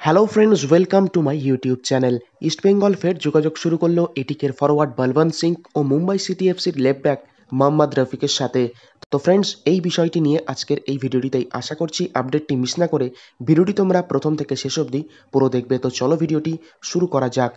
Hello friends welcome to my YouTube channel East Bengal ফের যোগাযোগ শুরু করল এটিকের ফরওয়ার্ড বলবন্ত সিং ও মুম্বাই সিটি এফসির লেফট ব্যাক মোহাম্মদ রফিকের সাথে। তো ফ্রেন্ডস এই বিষয়টি নিয়ে আজকের এই ভিডিওটিতেই আশা করছি আপডেটটি মিস না করে ভিডিওটি তোমরা প্রথম থেকে শেষ অবধি পুরো দেখবে। তো চলো ভিডিওটি শুরু করা যাক।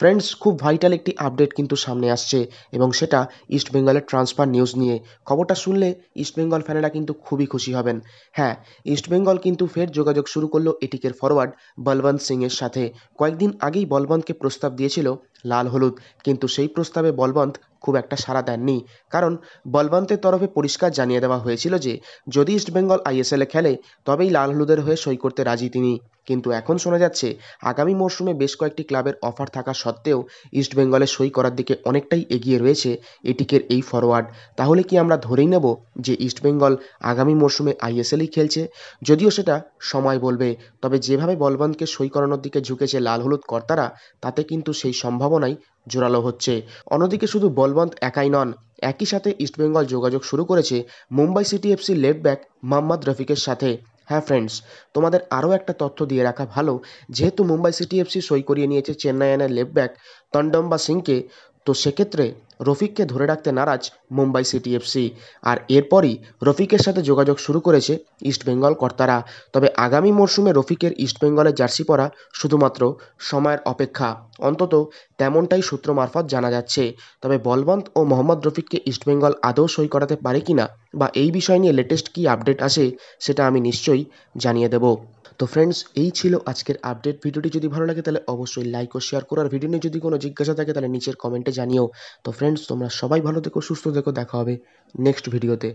ফ্রেন্ডস খুব ভাইটাল একটি আপডেট কিন্তু সামনে আসছে এবং সেটা ইস্ট বেঙ্গলের ট্রান্সফার নিউজ নিয়ে। খবরটা শুনলে ইস্ট বেঙ্গল ফ্যানেরা কিন্তু খুবই খুশি হবেন। হ্যাঁ ইস্ট বেঙ্গল কিন্তু ফের যোগাযোগ শুরু করল এটিকের ফরওয়ার্ড বলবন্ত সিংয়ের সাথে। কয়েকদিন আগেই বলবন্তকে প্রস্তাব দিয়েছিল লাল হলুদ, কিন্তু সেই প্রস্তাবে বলবন্ত খুব একটা সাড়া দেননি। কারণ বলবন্তের তরফে পরিষ্কার জানিয়ে দেওয়া হয়েছিল যে, যদি ইস্টবেঙ্গল আইএসএলে খেলে, তবেই লাল হলুদের হয়ে সই করতে রাজি তিনি। কিন্তু এখন শোনা যাচ্ছে, আগামী মরশুমে বেশ কয়েকটি ক্লাবের অফার থাকা সত্ত্বেও ইস্টবেঙ্গলে সই করার দিকে অনেকটাই এগিয়ে রয়েছে এটিকের এই ফরওয়ার্ড তাহলে কি আমরা ধরেই নেব যে ইস্টবেঙ্গল আগামী মরশুমে আইএসএলই খেলছে? যদিও সেটা সময় বলবে, তবে যেভাবে বলবন্তকে সই করানোর দিকে ঝুঁকেছে লাল হলুদ কর্তারা, তাতে কিন্তু সেই সম্ভাবনাই জোরালো হচ্ছে। অন্যদিকে শুধু বলবন্ত একাই নন, একই সাথে ইস্টবেঙ্গল যোগাযোগ শুরু করেছে Mumbai City FC left back Mohammad রফিকের সাথে। হ্যাঁ ফ্রেন্ডস তোমাদের আরও একটা তথ্য দিয়ে রাখা ভালো। যেহেতু মুম্বাই সিটি এফসি সই করিয়ে নিয়েছে চেন্নাইয়ানের লেফট ব্যাক তন্ডম্বা সিংকে, তো সেক্ষেত্রে রফিককে ধরে রাখতে নারাজ মুম্বাই সিটি এফসি আর এরপরই রফিকের সাথে যোগাযোগ শুরু করেছে ইস্টবেঙ্গল কর্তারা। তবে আগামী মরশুমে রফিকের ইস্টবেঙ্গলের জার্সি পরা শুধুমাত্র সময়ের অপেক্ষা। অন্তত তেমনটাই সূত্র মারফত জানা যাচ্ছে। তবে বলবন্ত ও মোহাম্মদ রফিককে ইস্টবেঙ্গল আদৌ সই করাতে পারে কি না বা এই বিষয় নিয়ে লেটেস্ট কী আপডেট আসে, সেটা আমি নিশ্চয়ই জানিয়ে দেব। তো ফ্রেন্ডস এই ছিল আজকের আপডেট ভিডিওটি যদি ভালো লাগে, তাহলে অবশ্যই লাইক ও শেয়ার করার ভিডিও নিয়ে যদি কোনো জিজ্ঞাসা থাকে, তাহলে নিচের কমেন্টে জানিও। তো ফ্রেন্ডস তোমরা সবাই ভালো থেকো, সুস্থ থেকো। দেখা হবে নেক্সট ভিডিওতে